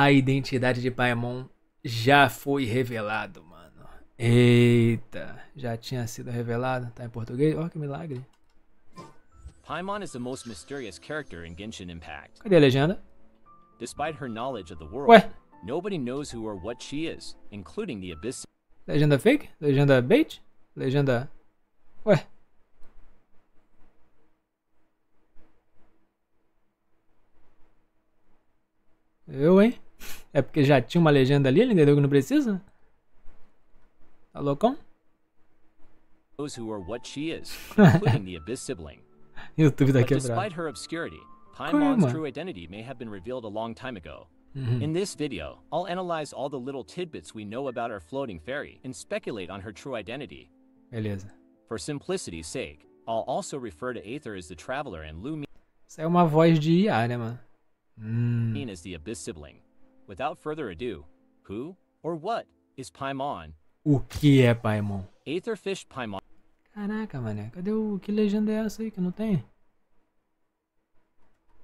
A identidade de Paimon já foi revelado, mano. Eita, já tinha sido revelado. Tá em português? Ó, que milagre. Paimon is the most mysterious character in Genshin Impact. Cadê a legenda? Despite her knowledge of the world, Ué, nobody knows who or what she is, including the Abyss legenda fake? Legenda bait? Legenda. Ué. Eu, hein? É porque já tinha uma legenda ali, ele entendeu que não precisa? Tá loucão? knows who or what she is, including the Abyss sibling. YouTube tá quebrado. despite her obscurity, Paimon's true identity may have been revealed a long time ago. Uhum. In this video, I'll analyze all the little tidbits we know about our floating fairy and speculate on her true identity. Beleza. For simplicity's sake, I'll also refer to Aether as the Traveler and Lu Isso é uma voz de IA, né, mano? Hum. As the Abyss sibling. Without further ado, who or what is Paimon? O que é Paimon? Aether fished Paimon Caraca, mané. Cadê o. Que legenda é essa aí que não tem?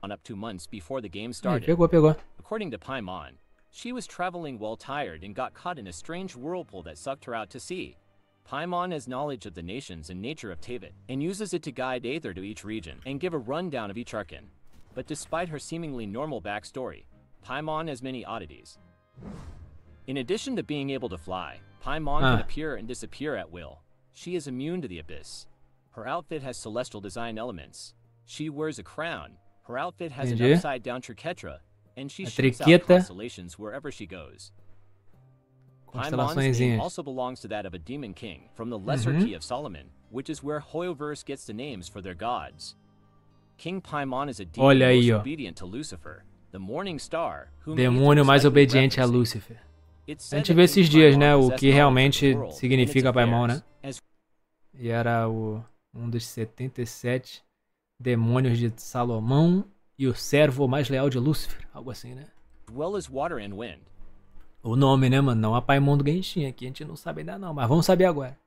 On up to months before the game Aí, started. pegou, pegou. According to Paimon, she was traveling well tired and got caught in a strange whirlpool that sucked her out to sea. Paimon has knowledge of the nations and nature of Teyvat, and uses it to guide Aether to each region and give a rundown of each Archon. But despite her seemingly normal backstory, Paimon has many oddities. In addition to being able to fly, Paimon Ah. can appear and disappear at will. She is immune to the Abyss. Her outfit has celestial design elements. She wears a crown. Her outfit has an Entendi. upside down triquetra, and she A shoots out constellations wherever she goes. Paimon's name also belongs to that of a demon king from the Lesser Mhm. Key of Solomon, which is where Hoyoverse gets the names for their gods. King Paimon is a demon most obedient to Lucifer, the morning star, whom Demônio mais obediente a. Lúcifer. It's A gente vê esses dias, né, o que realmente significa Paimon, né? E era o, um dos 77 demônios de Salomão e o servo mais leal de Lúcifer. Algo assim, né? O nome, né, mano? Não a Paimon do Genshin. Aqui a gente não sabe ainda não, mas vamos saber agora.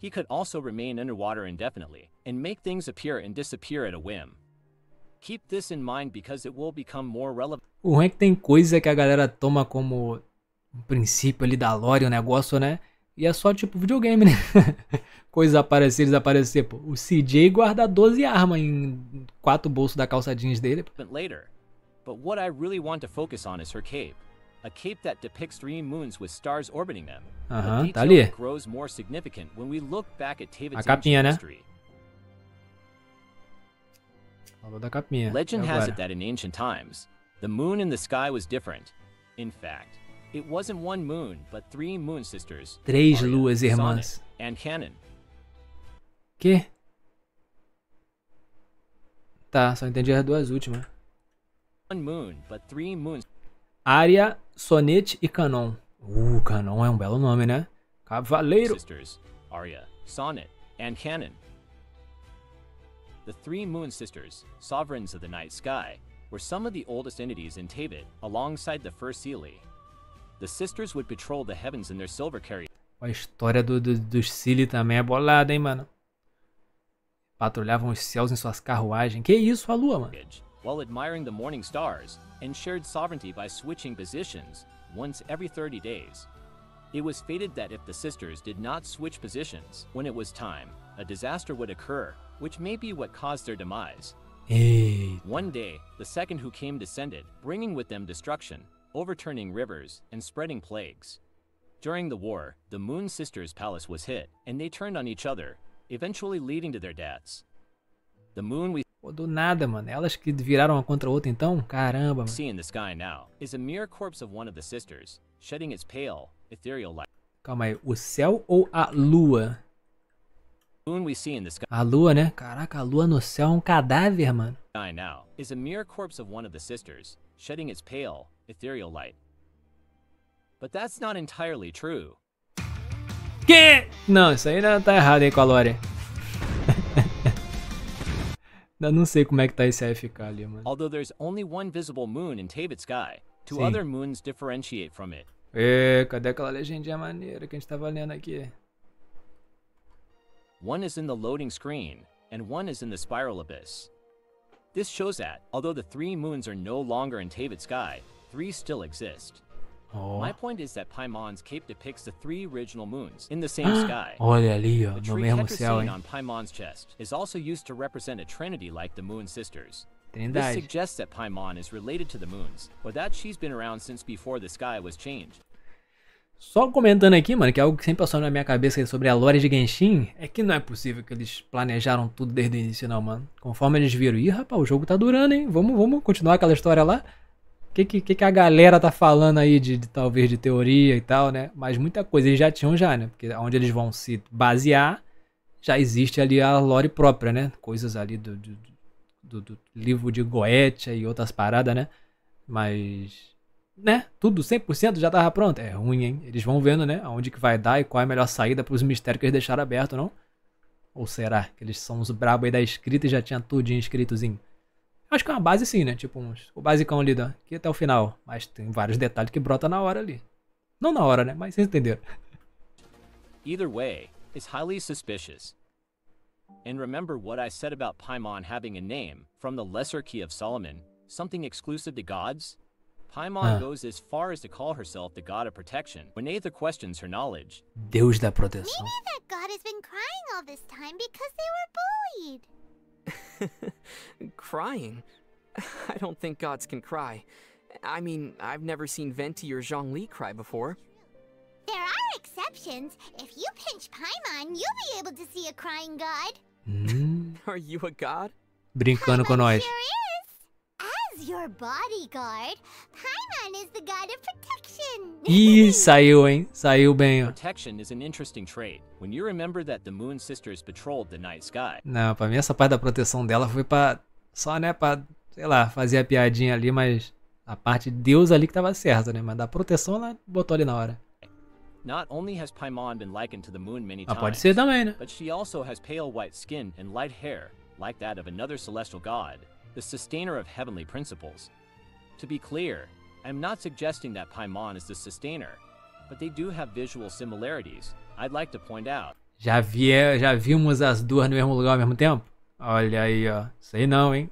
He could also remain underwater indefinitely and make things appear and disappear at a whim. Keep this in mind because it will become more relevant O ruim é que tem coisa que a galera toma como um princípio ali da lore, o negócio, né? E é só tipo videogame, né? Coisa aparecer, desaparecer, pô. O CJ guarda 12 armas em quatro bolsos da calça jeans dele. later. But what I really want to focus on is her cape. A cape that depicts three moons with stars orbiting them. Aham, a tá detail ali. that grows more significant when we look back at Teyvat's capinha, né? history. Falou da capinha. Legend E has it that in ancient times, the moon in the sky was different. In fact, it wasn't one moon, but three moon sisters. Três Arya, luas Sonnet, irmãs. and Canon. Que? Tá, só entendi as duas últimas. One moon, but three moons. Área, Sonete e Canon. Uh, Canon é um belo nome, né? Cavaleiro. sisters, Arya, Sonnet, and Canon. The three Moon Sisters, sovereigns of the night sky, were some of the oldest entities in Teyvat, alongside the first Seelie. The sisters would patrol the heavens in their silver carriage, A história do, do, dos Seelie também é bolada, hein, mano? Patrulhavam os céus em suas carruagens. Que isso, a lua, mano? while admiring the morning stars, and shared sovereignty by switching positions once every 30 days. It was fated that if the sisters did not switch positions when it was time, a disaster would occur, which may be what caused their demise. One day, the second who came descended, bringing with them destruction, overturning rivers, and spreading plagues. During the war, the Moon Sisters' palace was hit, and they turned on each other, eventually leading to their deaths. The moon we Pô, do nada, mano. Elas que viraram uma contra a outra, então? Caramba, mano. see in the sky now is a mere corpse of one of the sisters, shedding its pale, ethereal light. Calma aí. O céu ou a lua? A lua, né? Caraca, a lua no céu é um cadáver, mano. now is a mere corpse of one of the sisters, shedding its pale, ethereal light. But that's not entirely true. Que? Não, isso aí não tá errado aí com a lore. Ainda não sei como é que tá esse AFK ali, mano. Although there's only one visible moon in Teyvat sky, two Sim. other moons differentiate from it. Ê, cadê aquela legendinha maneira que a gente tava lendo aqui? One is in the loading screen, and one is in the spiral abyss. This shows that, although the three moons are no longer in Teyvat sky, three still exist. Ó. My point is that Paimon's cape depicts the three original moons in the same sky. Olha ali, ó, The no mesmo triquetra céu, scene hein? on Paimon's chest is also used to represent a trinity like the Moon Sisters. This suggests that Paimon is related to the moons, or that she's been around since before the sky was changed. Só comentando aqui, mano, que é algo que sempre passou na minha cabeça sobre a lore de Genshin, é que não é possível que eles planejaram tudo desde o início, não, mano. Conforme eles viram, ih, rapaz, o jogo tá durando, hein? Vamos, vamos continuar aquela história lá. O que, que, que a galera tá falando aí de, de talvez de teoria e tal, né? Mas muita coisa eles já tinham já, né? Porque onde eles vão se basear, já existe ali a lore própria, né? Coisas ali do, do, do- do livro de Goetia e outras paradas, né? Mas né? Tudo 100% já tava pronto. É ruim, hein? Eles vão vendo, né? Aonde que vai dar e qual é a melhor saída pros mistérios que eles deixaram aberto, não? Ou será que eles são os brabos aí da escrita e já tinha tudinho escritozinho? Acho que é uma base sim, né? Tipo, uns, o basicão ali, da, aqui até o final. Mas tem vários detalhes que brota na hora ali. Não na hora, né? Mas vocês entenderam. Either way, it's highly suspicious. And remember what I said about Paimon having a name from the Lesser Key of Solomon, something exclusive to gods? Paimon Ah. goes as far as to call herself the god of protection when Aether questions her knowledge. Deus da proteção. Maybe that god has been crying all this time because they were bullied. Crying? I don't think gods can cry. I mean, I've never seen Venti or Zhongli cry before. There are exceptions. If you pinch Paimon, you'll be able to see a crying god. Are you a god? brincando com nós. Sure is. As your bodyguard, Paimon is the god of protection. Ih, saiu, hein? Saiu bem, ó. Protection is an interesting trait when you remember that the Moon Sisters patrolled the night sky. Não, pra mim essa parte da proteção dela foi pra. Só, né, pra, sei lá, fazer a piadinha ali, mas a parte de Deus ali que tava certa, né? Mas da proteção ela botou ali na hora. Not only has Paimon been likened to the moon many Ah, times, pode ser também, né? but she also has pale white skin and light hair, like that of another celestial god, the sustainer of heavenly principles. To be clear, I'm not suggesting that Paimon is the sustainer, but they do have visual similarities I'd like to point out. Já, vi, já vimos as duas no mesmo lugar ao mesmo tempo? Olha aí, ó. Sei não, hein?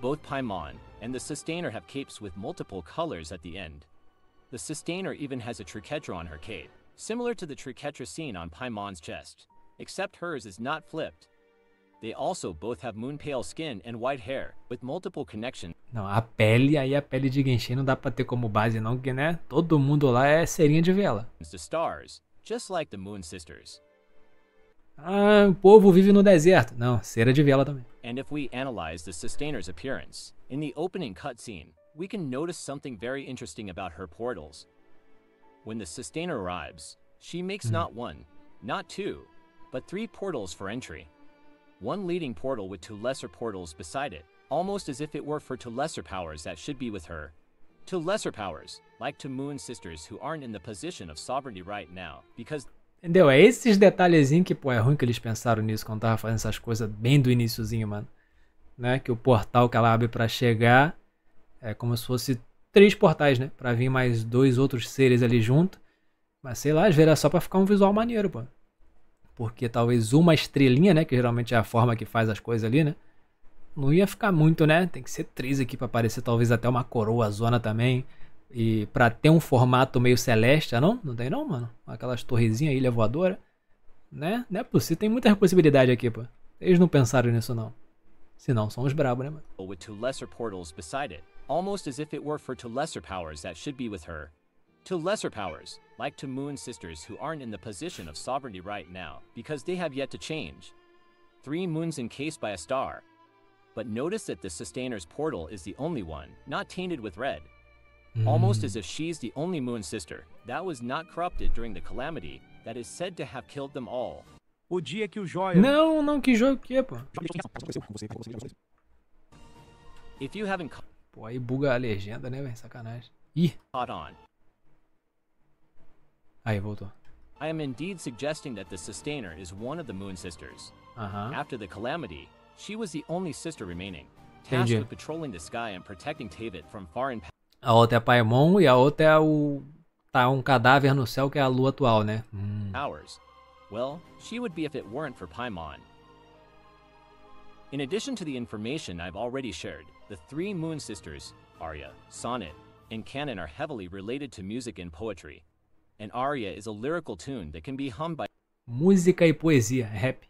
Both Paimon and the Sustainer have capes with multiple colors at the end. The Sustainer even has a triquetra on her cape, similar to the triquetra seen on Paimon's chest, except hers is not flipped. They also both have moon pale skin and white hair, with multiple connections Não, a pele, aí a pele de Genshin não dá pra ter como base não, porque, né? Todo mundo lá é serinha de vela. to stars, just like the Moon Sisters. Ah, o povo vive no deserto. Não, cera de vela também. And if we analyze the Sustainer's appearance, in the opening cutscene, we can notice something very interesting about her portals. When the Sustainer arrives, she makes not one, not two, but three portals for entry. One leading portal with two lesser portals beside it, almost as if it were for two lesser powers that should be with her. Two lesser powers, like two Moon Sisters who aren't in the position of sovereignty right now, because Entendeu? É esses detalhezinhos que, pô, é ruim que eles pensaram nisso quando tava fazendo essas coisas bem do iniciozinho, mano. Né? Que o portal que ela abre pra chegar é como se fosse três portais, né? Pra vir mais dois outros seres ali junto. Mas sei lá, às vezes era só pra ficar um visual maneiro, pô. Porque talvez uma estrelinha, né? Que geralmente é a forma que faz as coisas ali, né? Não ia ficar muito, né? Tem que ser três aqui pra aparecer talvez até uma coroa zona também. E pra ter um formato meio celeste, ah, não? Não tem não, mano? Aquelas torrezinhas, ilha voadora. Né? Não é possível. Tem muita possibilidade aqui, pô. Eles não pensaram nisso, não. Se não, são os brabos, né, mano? with two lesser portals beside it, almost as if it were for two lesser powers that should be with her. Two lesser powers, like to Moon Sisters who aren't in the position of sovereignty right now, because they have yet to change. Three moons encased by a star. But notice that the Sustainer's portal is the only one, not tainted with red. Almost hmm. as if she's the only Moon Sister that was not corrupted during the calamity that is said to have killed them all. O dia que o Joia. Não, não, que jogo que é, pô? If you haven't ca- Pô, aí buga a legenda, né, velho? Sacanagem. Ih, caught on, aí voltou. I am indeed suggesting that the Sustainer is one of the Moon Sisters. Aham. After the calamity, she was the only sister remaining, tasked Entendi. with patrolling the sky and protecting Teyvat from foreign A outra é Paimon e a outra é o. Tá um cadáver no céu que é a lua atual, né? Hum. powers. Well, she would be if it weren't for Paimon. In addition to the information I've already shared, the three Moon Sisters, Aria, Sonnet, and canon are heavily related to music and poetry. An aria is a lyrical tune that can be hummed by Música e poesia, rap.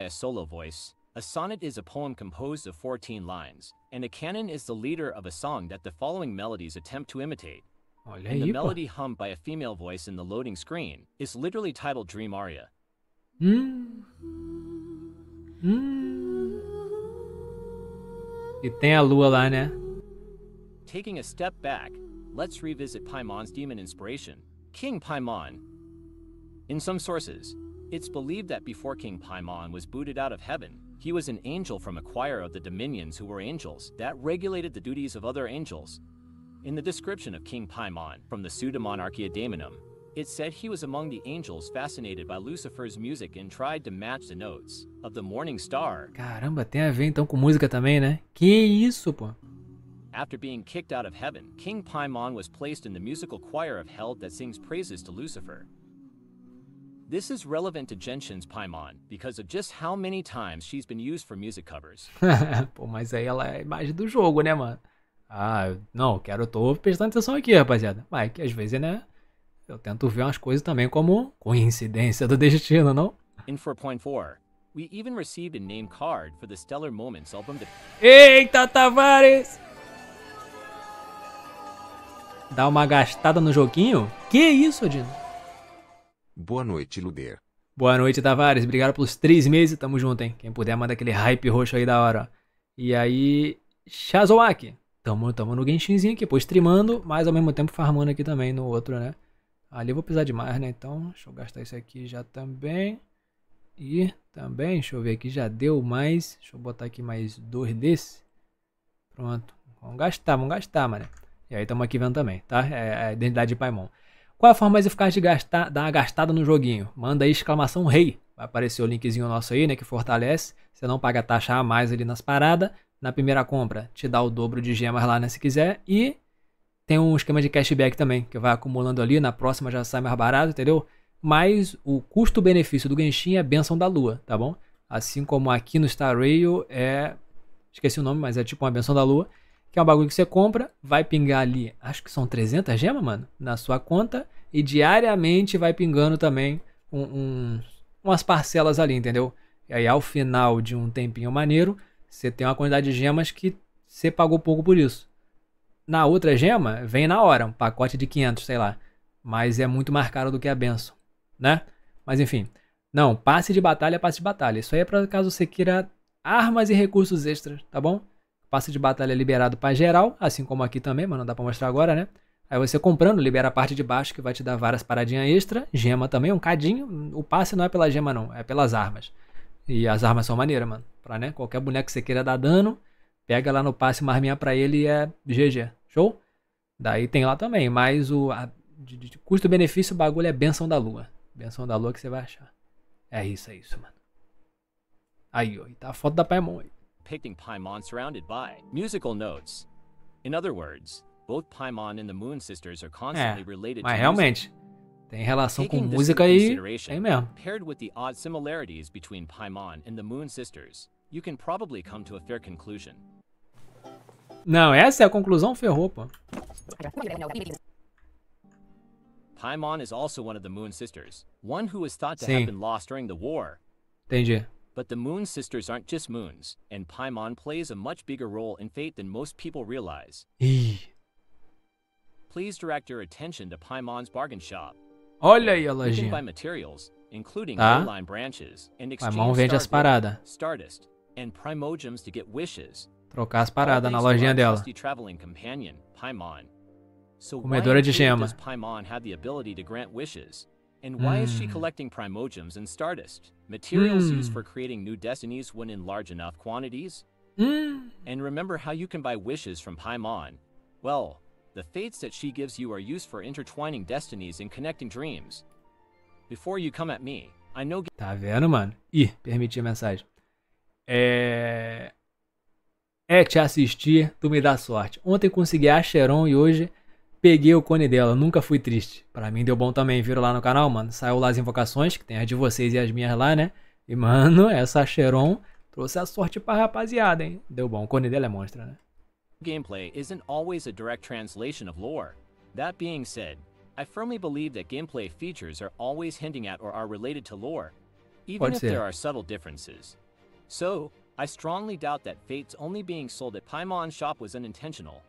a solo voice. A sonnet is a poem composed of 14 lines, and a canon is the leader of a song that the following melodies attempt to imitate. Olha And the aí, pô. melody hummed by a female voice in the loading screen is literally titled Dream Aria. Hum. Hum. E tem a lua lá, né? Taking a step back, let's revisit Paimon's demon inspiration, King Paimon. In some sources, it's believed that before King Paimon was booted out of heaven, he was an angel from a choir of the dominions who were angels that regulated the duties of other angels. In the description of King Paimon from the Pseudomonarchia Daemonum, it said he was among the angels fascinated by Lucifer's music and tried to match the notes of the morning star Caramba, tem a ver então com música também, né? Que isso, pô. After being kicked out of heaven, King Paimon was placed in the musical choir of hell that sings praises to Lucifer. This is relevant to Genshin's Paimon because of just how many times she's been used for music covers. pô, mas aí ela é a imagem do jogo, né, mano? Ah, não, quero, eu tô prestando atenção aqui, rapaziada. Mas que às vezes, né? Eu tento ver umas coisas também como coincidência do destino, não? In 4.4, we even received a name card for the Stellar Moments album that Eita, Tavares! Dá uma gastada no joguinho? Que isso, Dino? Boa noite, Luder. Boa noite, Tavares. Obrigado pelos três meses. Tamo junto, hein? Quem puder, manda aquele hype roxo aí da hora, ó. E aí, Shazowaki. Tamo, tamo no Genshinzinho aqui, pô, streamando, mas ao mesmo tempo farmando aqui também no outro, né? Ali eu vou precisar de mais, né? Então, deixa eu gastar isso aqui já também. E também, deixa eu ver aqui, já deu mais. Deixa eu botar aqui mais dois desse. Pronto. Vamos gastar, vamos gastar, mano. E aí estamos aqui vendo também, tá? É a identidade de Paimon. Qual é a forma mais eficaz de gastar, dar uma gastada no joguinho? Manda aí exclamação rei. Vai aparecer o linkzinho nosso aí, né? Que fortalece. Você não paga taxa a mais ali nas paradas. Na primeira compra, te dá o dobro de gemas lá, né? Se quiser. E tem um esquema de cashback também, que vai acumulando ali. Na próxima já sai mais barato, entendeu? Mas o custo-benefício do Genshin é benção da lua, tá bom? Assim como aqui no Star Rail é. Esqueci o nome, mas é tipo uma benção da lua. Que é um bagulho que você compra, vai pingar ali, acho que são 300 gemas, mano, na sua conta. E diariamente vai pingando também um- um- umas parcelas ali, entendeu? E aí ao final de um tempinho maneiro, você tem uma quantidade de gemas que você pagou pouco por isso. Na outra gema, vem na hora, um pacote de 500, sei lá. Mas é muito mais caro do que a benção, né? Mas enfim. Não, passe de batalha é passe de batalha. Isso aí é para caso você queira armas e recursos extras, tá bom? Passe de batalha liberado para geral, assim como aqui também, mas não dá pra mostrar agora, né? Aí você comprando, libera a parte de baixo que vai te dar várias paradinhas extra, gema também, um cadinho. O passe não é pela gema não, é pelas armas. E as armas são maneiras, mano. Pra, né, qualquer boneco que você queira dar dano, pega lá no passe uma arminha pra ele e é GG. Show? Daí tem lá também, mas o custo-benefício o bagulho é benção da lua. Benção da lua que você vai achar. É isso, é isso, mano. Aí, ó, tá a foto da Paimon aí. Depicting Paimon surrounded by musical notes. In other words, both Paimon and the Moon Sisters are constantly related Mas to music. realmente, tem relação com Taking this música into consideration, tem mesmo. Paired with the odd similarities between Paimon and the Moon Sisters, you can probably come to a fair conclusion. Não, essa é a conclusão, ferrou, pô. Paimon is also one of the Moon Sisters, one who is thought to Sim. have been lost during the war. Entendi. But the Moon Sisters aren't just moons, and Paimon plays a much bigger role in fate than most people realize. Please direct your attention to Paimon's bargain shop. olha aí a can buy materials, including ah? Tá. ley-line branches, and Paimon vende as paradas. Stardust, and Primogems to get wishes. Trocar as paradas na lojinha dela. traveling companion, Paimon. So Comedora de in theory gema. does Paimon had the ability to grant wishes? And why is she Hmm. collecting Primogems and Stardust? Materials used Hmm. for creating new destinies when in large enough quantities? Hum, And remember how you can buy wishes from Paimon? Well, the fates that she gives you are used for intertwining destinies and connecting dreams. Before you come at me, I know tá vendo, mano? Ih, permiti a mensagem. É. É te assistir, tu me dá sorte. Ontem consegui a Acheron e hoje peguei o cone dela. Nunca fui triste. Pra mim deu bom também. Viram lá no canal, mano? Saiu lá as invocações, que tem as de vocês e as minhas lá, né? E, mano, essa Cheron trouxe a sorte pra rapaziada, hein? Deu bom. O cone dela é monstra, né? gameplay isn't always a direct translation of lore. That being said, I firmly believe that gameplay features are always hinting at or are related to lore, even Pode if ser. there are subtle differences. So, I strongly doubt that Fate's only being sold at Paimon's shop was unintentional.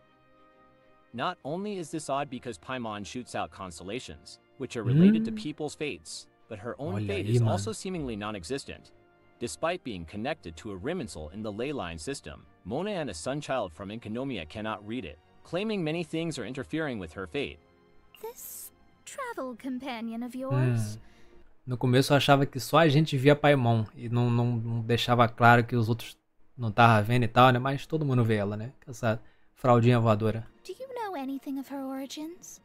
Not only is this odd because Paimon shoots out constellations, which are related to Mm. people's fates, but her own Olha fate is mano. also seemingly non-existent. Despite being connected to a Irminsul in the ley line system, Mona and a sunchild from Enkanomiya cannot read it, claiming many things are interfering with her fate. This travel companion of Hum. yours. No começo eu achava que só a gente via Paimon e não, não, não deixava claro que os outros não estavam vendo e tal, né? Mas todo mundo vê ela, né? Essa fraldinha voadora. Do you know anything of her origins?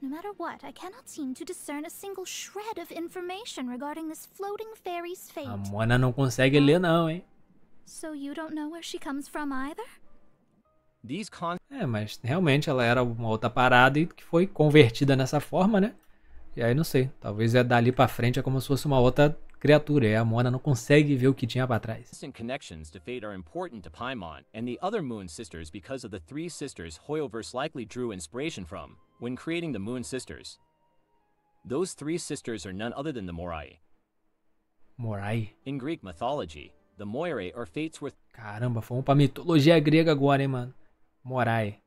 No matter what, I cannot seem to discern a single shred of information regarding this floating fairy's fate. A Mona não consegue ler não, hein? So you don't know where she comes from either? These con É, mas realmente ela era uma outra parada e que foi convertida nessa forma, né? E aí não sei, talvez é dali pra frente é como se fosse uma outra criatura. E a Mona não consegue ver o que tinha pra trás. Distant connections to fate are important to Paimon and the other Moon Sisters because of the three sisters Hoyoverse likely drew inspiration from when creating the Moon Sisters. Those three sisters are none other than the Morai. Morai. In Greek mythology, the Moirae are fates with Caramba, fomos pra mitologia grega agora, hein, mano? Morai.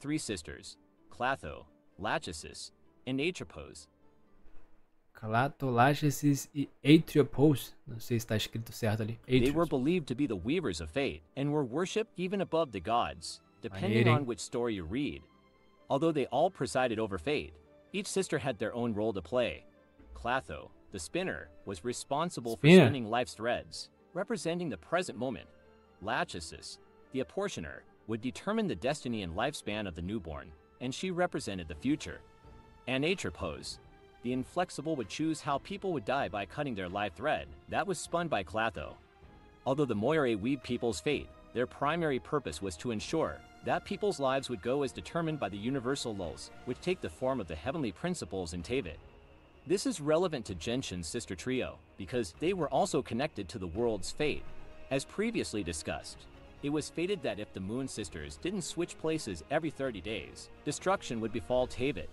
three sisters, Clatho, Lachesis, and Atropos. E. Não sei se tá escrito certo ali. They were believed to be the weavers of fate and were worshipped even above the gods, depending Maneiro, on which story you read. Although they all presided over fate, each sister had their own role to play. Clotho, the spinner, was responsible for spinning life's threads, representing the present moment. Lachesis, the apportioner, would determine the destiny and lifespan of the newborn, and she represented the future. And Atropos, the inflexible would choose how people would die by cutting their life thread. That was spun by Clotho. Although the Moire weave people's fate, their primary purpose was to ensure that people's lives would go as determined by the universal laws, which take the form of the heavenly principles in Teyvat. This is relevant to Genshin's sister trio, because they were also connected to the world's fate. As previously discussed, it was fated that if the Moon Sisters didn't switch places every 30 days, destruction would befall Teyvat.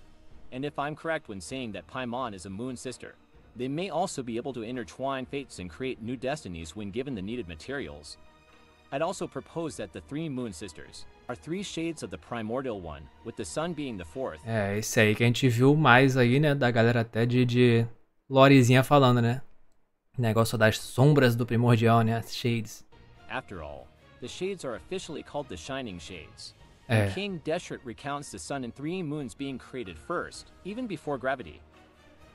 And if I'm correct when saying that Paimon is a Moon Sister, they may also be able to intertwine fates and create new destinies when given the needed materials. I'd also propose that the three Moon Sisters are three shades of the primordial one, with the sun being the fourth, É, esse aí que a gente viu mais aí, né? Da galera até de, de Lorezinha falando, né? Negócio das sombras do primordial, né? As shades. After all, the shades are officially called the Shining Shades. Eh. É. King Deshret recounts the sun and three moons being created first, even before gravity.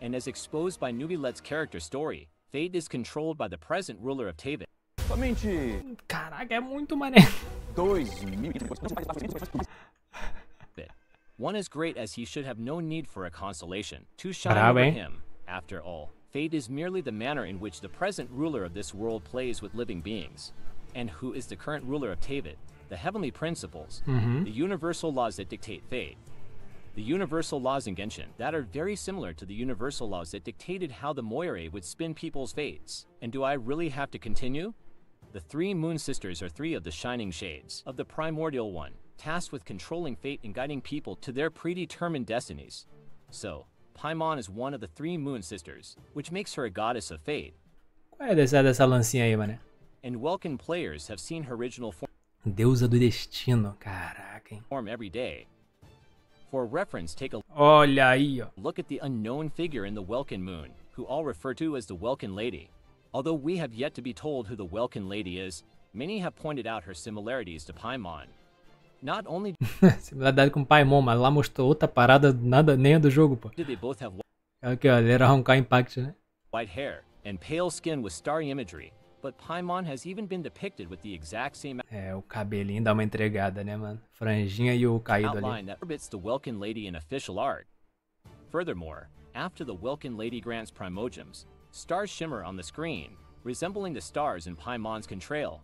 And as exposed by Neuvillette's character story, fate is controlled by the present ruler of Teyvat. Somente Caraca, é muito maneiro. dois mil. One as great as he should have no need for a consolation to shine Bravo, over eh? him. After all, fate is merely the manner in which the present ruler of this world plays with living beings. And who is the current ruler of Teyvat? The heavenly principles, mm-hmm. the universal laws that dictate fate. The universal laws in Genshin that are very similar to the universal laws that dictated how the Moire would spin people's fates. And do I really have to continue? The three Moon Sisters are three of the Shining Shades of the Primordial One, tasked with controlling fate and guiding people to their predetermined destinies. So, Paimon is one of the three Moon Sisters, which makes her a goddess of fate, Qual é dessa, dessa lancinha aí, mané? and Welkin players have seen her original Deusa do destino. Caraca, hein? form every day. For reference, take a Olha aí, ó. look at the unknown figure in the Welkin Moon, who all refer to as the Welkin Lady. Although we have yet to be told who the Welkin Lady is, many have pointed out her similarities to Paimon. Not only Similaridade com Paimon, mas lá mostrou outra parada, nada nem a do jogo, pô. did they both have Aqui, ó, ele era arrancar Impact, né? white hair and pale skin with starry imagery, but Paimon has even been depicted with the exact same É, o cabelinho dá uma entregada, né, mano? Franjinha e o caído ali. that orbits the Welkin Lady in official art. Furthermore, after the Welkin Lady grants Primogems, stars shimmer on the screen, resembling the stars in Paimon's contrail.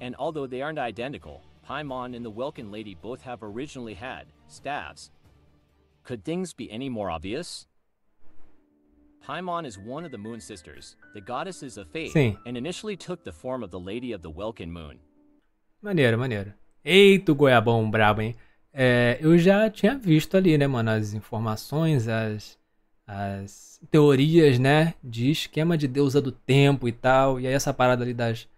And although they aren't identical, Paimon and the Welkin Lady both have originally had staffs. Could things be any more obvious? Paimon is one of the Moon Sisters, the goddesses of fate, Sim. and initially took the form of the Lady of the Welkin Moon. Maneiro, maneiro. Eita, o goiabão brabo, hein? É, eu já tinha visto ali, né, mano, as informações, as, as teorias, né, de esquema de deusa do tempo e tal. E aí essa parada ali das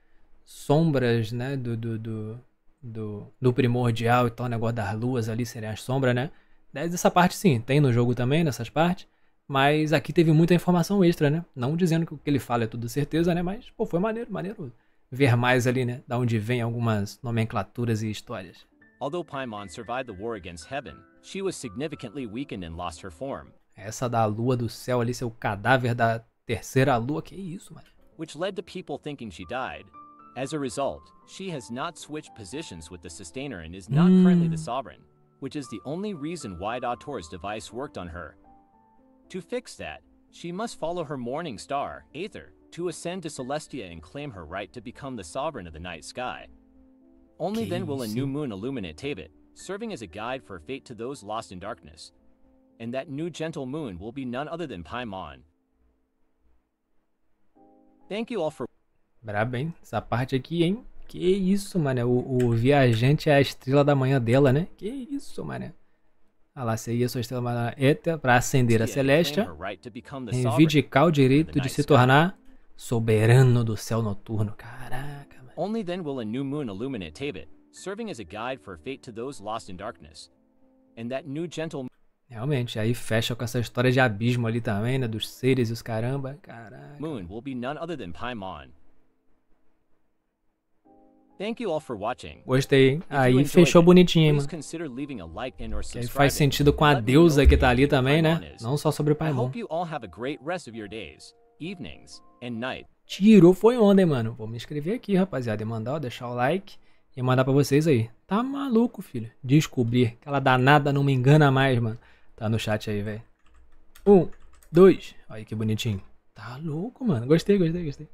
sombras, né, do, do, do, do, do primordial e tal, o negócio das luas ali serem as sombras, né? Dessa parte sim, tem no jogo também, nessas partes. Mas aqui teve muita informação extra, né? Não dizendo que o que ele fala é tudo certeza, né? Mas, pô, foi maneiro, maneiro ver mais ali, né? Da onde vem algumas nomenclaturas e histórias. Although Paimon survived the war against Heaven, she was significantly weakened and lost her form, Essa da lua do céu ali, seu cadáver da terceira lua, que isso, mano? which led to people thinking she died. As a result, she has not switched positions with the Sustainer and is not currently the Sovereign, which is the only reason why Dautor's device worked on her. To fix that, she must follow her morning star, Aether, to ascend to Celestia and claim her right to become the Sovereign of the night sky. Only then will a new moon illuminate Teyvat, serving as a guide for fate to those lost in darkness. And that new gentle moon will be none other than Paimon. Thank you all for Brabo, hein? Essa parte aqui, hein? Que isso, mano? O, o viajante é a estrela da manhã dela, né? Que isso, mano? Ah lá, seria sua estrela Eta para ascender a the sovereign. reivindicar o direito de se tornar soberano do céu noturno. Caraca, mano. Only then will a new moon illuminate Tabit, serving as a guide for fate to those lost in darkness. And that new gentle Realmente, aí fecha com essa história de abismo ali também, né? Dos seres e os caramba. Caraca. moon will be none other than Paimon. Gostei, hein? Aí fechou it, bonitinho, hein, mano. Que aí faz sentido com a deusa que tá ali também, né? Não só sobre o Paimon. Tirou foi onda, hein, mano. Vou me inscrever aqui, rapaziada. E mandar, ó, deixar o like e mandar pra vocês aí. Tá maluco, filho. Descobrir. Aquela danada não me engana mais, mano. Tá no chat aí, velho. Um, dois. Aí que bonitinho. Tá louco, mano. Gostei, gostei, gostei.